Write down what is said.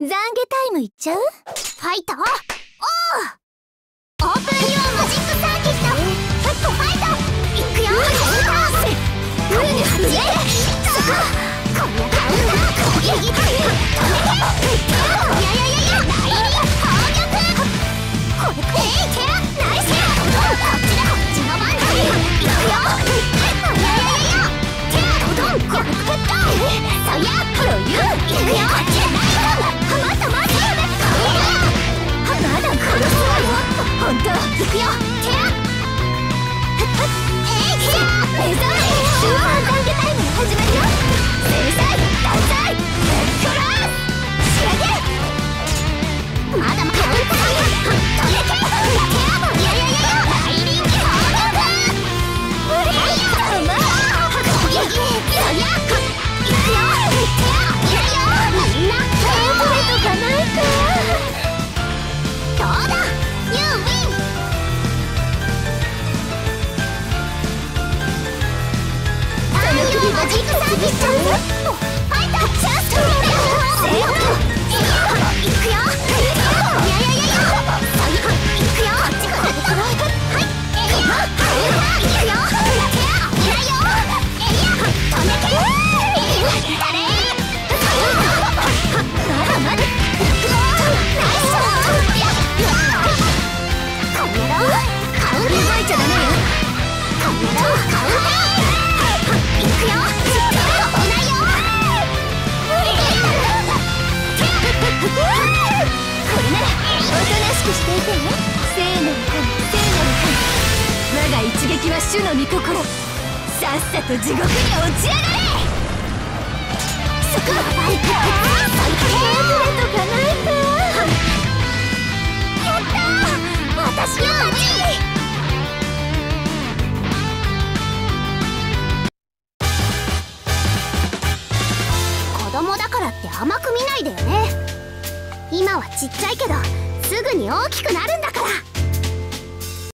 懺悔タイムいっちゃう？ファイトくしていてね。聖なる神聖なる神。我が一撃は主の御心。さっさと地獄に落ち上がれ!そこはバイクとかないかやった私の勝ち子供だからって甘く見ないでよね。今はちっちゃいけどすぐに大きくなるんだから。